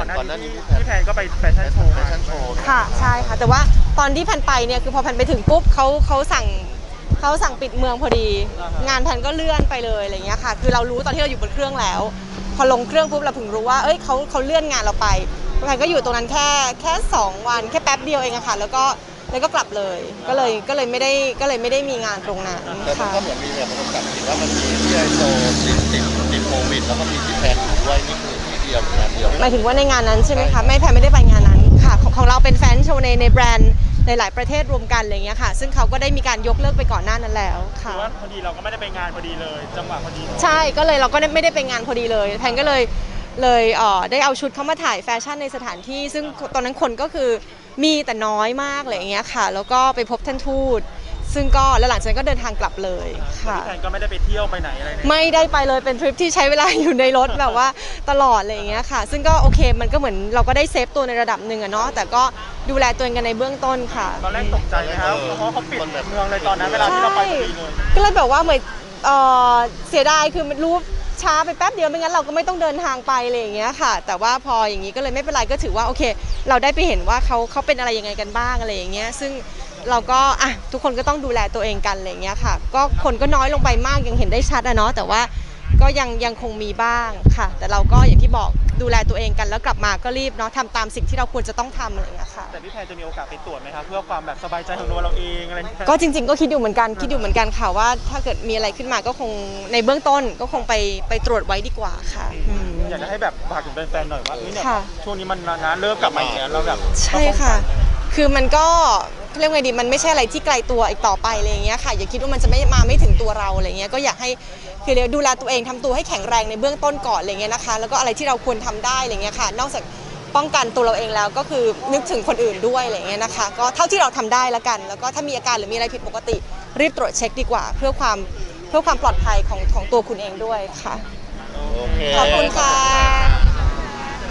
ก่อนหน้าก่อนหน้านี้นี้พี่พี่แพแพนนก็ไปแฟชั่นโชว์แฟมาชั่นโชว์ค่ะใช่ค่ะ แต่ว่าตอนที่แพนไปเนี่ยคือพอแพนไปถึงปุ๊บเขาเขาสั่งเขาสั่งปิดเมืองพอดี งานแพนก็เลื่อนไปเลยอะไรเงี้ยค่ะ คือเรารู้ตอนที่เราอยู่บนเครื่องแล้ว พอลงเครื่องปุ๊บเราถึงรู้ว่าเอ้ยเขาเขาเลื่อนงานเราไปแพนก็อยู่ตรงนั้นแค่แค่สองวันแค่แป๊บเดียวเองอะค่ะ แล้วก็แล้วก็กลับเลย ก็เลยก็เลยไม่ได้ก็เลยไม่ได้มีงานตรงนั้นแต่มันค่ะก็เหมือนมีแบบประกาศผิดว่ามันมีที่ไฮโซติดติดติดโควิดแล้วก็มีที่แพนอยู่ด้วยนี่คือที่เดียว หรืองานเดียวหมายถึงว่าในงานนั้นใช่ไหมคะไม่แพนไม่ได้ไปงานนั้นค่ะของของเราเป็นแฟชั่นโชว์ในในแบรนด์ในหลายประเทศรวมกันอะไรเงี้ยค่ะ ซึ่งเขาก็ได้มีการยกเลิกไปก่อนหน้านั้นแล้วถืค่ะถือว่าพอดีเราก็ไม่ได้ไปงานพอดีเลย จังหวะพอดีใช่ก็เลยเราก็ไม่ได้ไปงานพอดีเลย แพนก็เลยเลยเอ่อได้เอาชุดเข้ามาถ่ายแฟชั่นในสถานที่ ซึ่งตอนนั้นคนก็คือมีแต่น้อยมากอะไรอย่างเงี้ยค่ะ แล้วก็ไปพบท่านทูต ซึ่งก็แล้วหลังจากนั้นก็เดินทางกลับเลยแต่ค่ะ พี่แพนก็ไม่ได้ไปเที่ยวไปไหนอะไรเนี่ยไม่ได้ไปเลยเป็นทริปที่ใช้เวลาอยู่ในรถแบบว่าตลอดอะไรอย่างเงี้ยค่ะ ซึ่งก็โอเคมันก็เหมือนเราก็ได้เซฟตัวในระดับหนึ่งอะเนาะแต่ก็ดูแลตัวเองกันในเบื้องต้นค่ะตอนแรกตกใจไหมครับเพราะเขาปิดเมืองเลยตอนนั้นเวลาที่เราไปพอดีเลย ก็เลยแบบว่าเหมือนเอ่อเสียดายคือมันรู้ ช้าไปแป๊บเดียวไม่งั้นเราก็ไม่ต้องเดินทางไปอะไรอย่างเงี้ยค่ะ แต่ว่าพออย่างนี้ก็เลยไม่เป็นไรก็ถือว่าโอเค เราได้ไปเห็นว่าเขาเขาเป็นอะไรยังไงกันบ้างอะไรอย่างเงี้ยซึ่งเราก็อะทุกคนก็ต้องดูแลตัวเองกันอะไรอย่างเงี้ยค่ะ ก็คนก็น้อยลงไปมากยังเห็นได้ชัดอะเนาะแต่ว่า ก็ยังยังคงมีบ้างค่ะ แต่เราก็อย่างที่บอกดูแลตัวเองกันแล้วกลับมาก็รีบเนาะทำตามสิ่งที่เราควรจะต้องทำอะไรอย่างเงี้ยค่ะ แต่พี่แพนจะมีโอกาสไปตรวจไหมครับเพื่อความแบบสบายใจของตัวเราเองอะไรอย่างเงี้ยก็จริง ๆ ก็คิดอยู่เหมือนกันคิดอยู่เหมือนกันค่ะว่า ถ้าเกิดมีอะไรขึ้นมาก็คงในเบื้องต้นก็คงไปไปตรวจไว้ดีกว่าค่ะอืม อยากจะให้แบบฝากถึงแฟนๆหน่อยว่าเฮ้ยเนี่ยค่ะ ช่วงนี้มันนะเริ่มกลับมาอีกแล้วเราแบบ ใช่ค่ะ คือมันก็ เรียกว่าไงดีมันไม่ใช่อะไรที่ไกลตัวอีกต่อไปอะไรอย่างเงี้ยค่ะอย่าคิดว่ามันจะไม่มาไม่ถึงตัวเราอะไรเงี้ยก็อยากให้คือเรียกดูแลตัวเองทำตัวให้แข็งแรงในเบื้องต้นก่อนอะไรเงี้ยนะคะ แล้วก็อะไรที่เราควรทำได้อะไรเงี้ยค่ะ นอกจากป้องกันตัวเราเองแล้วก็คือนึกถึงคนอื่นด้วยอะไรเงี้ยนะคะ ก็เท่าที่เราทำได้ละกัน แล้วก็ถ้ามีอาการหรือมีอะไรผิดปกติ รีบตรวจเช็คดีกว่า เพื่อความเพื่อความปลอดภัยของของตัวคุณเองด้วยค่ะโอเคขอบคุณค่ะ